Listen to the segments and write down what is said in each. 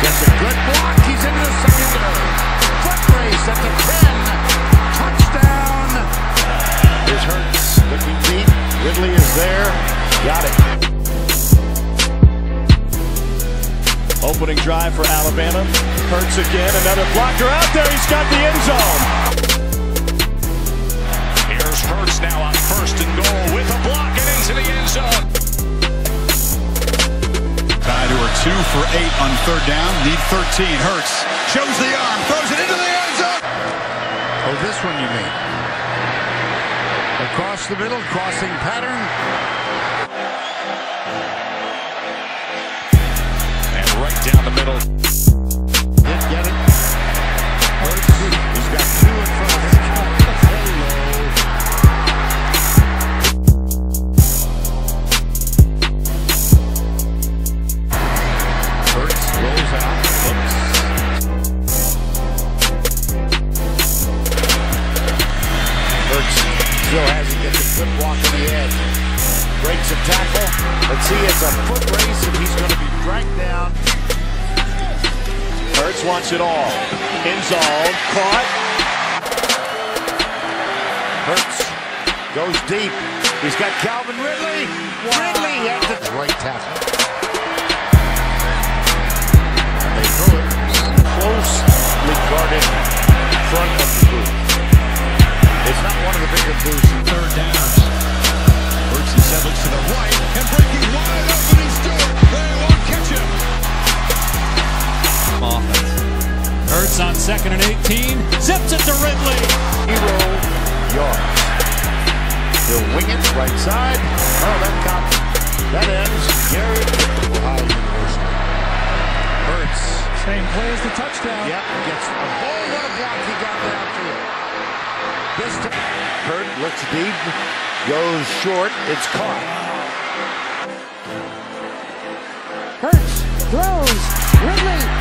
Gets a good block. He's into the secondary. Foot race at the 10. Touchdown. Here's Hurts looking deep. Ridley is there. Got it. Opening drive for Alabama. Hurts again. Another blocker out there. He's got the end zone. Two for eight on third down. Need 13. Hurts shows the arm, throws it into the end zone. Oh, this one you mean. Across the middle, crossing pattern. And right down the middle. Foot walk on the edge. Breaks a tackle. Let's see, it's a foot race, and he's going to be dragged down. Hurts wants it all. End zone. Caught. Hurts goes deep. He's got Calvin Ridley. Ridley at the right tackle. Hurts on second and 18. Zips it to Ridley. Zero yards. He'll wing it right side. Oh, that cop. That ends. Gary Ohio University. Hurts. Same play as the touchdown. Yep, gets a ball. What a block he got downfield. This time, Hurt looks deep, goes short. It's caught. Hurts throws. Ridley with the catch.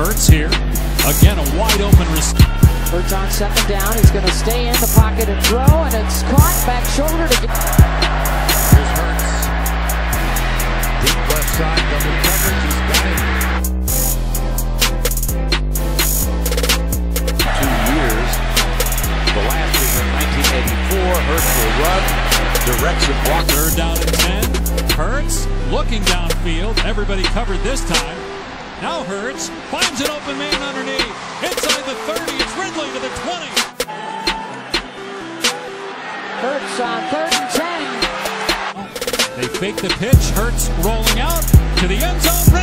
Hurts here. Again, a wide open receiver. Hurts on second down. He's going to stay in the pocket and throw, and it's caught back shoulder to get. Here's Hurts. Deep left side, double coverage. He's got it. Two years. The last was in 1984. Hurts will run. Direction block. Third down and 10. Hurts looking downfield. Everybody covered this time. Now Hurts finds an open man underneath. Inside the 30. It's Ridley to the 20. Hurts on third and ten. They fake the pitch. Hurts rolling out to the end zone.